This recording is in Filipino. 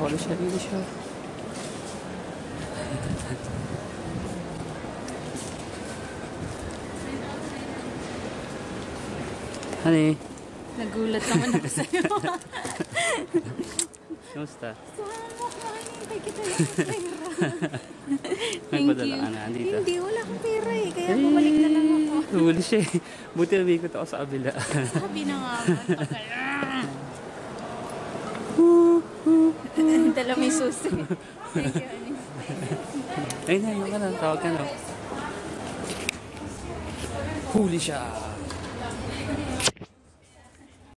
olha o cheirinho de chão. Honey, Nagulat naman ako sa'yo. kamusta? May padala you. ka na, andito. Hindi, wala akong pera eh. Kaya bumalik na lang ako. Huli siya eh. Buti umikot ako sa kabila. Sabi na nga ako. Dala may susi. Thank you, honey. Ayun na, yun ka na. Tawag ka na. Huli siya.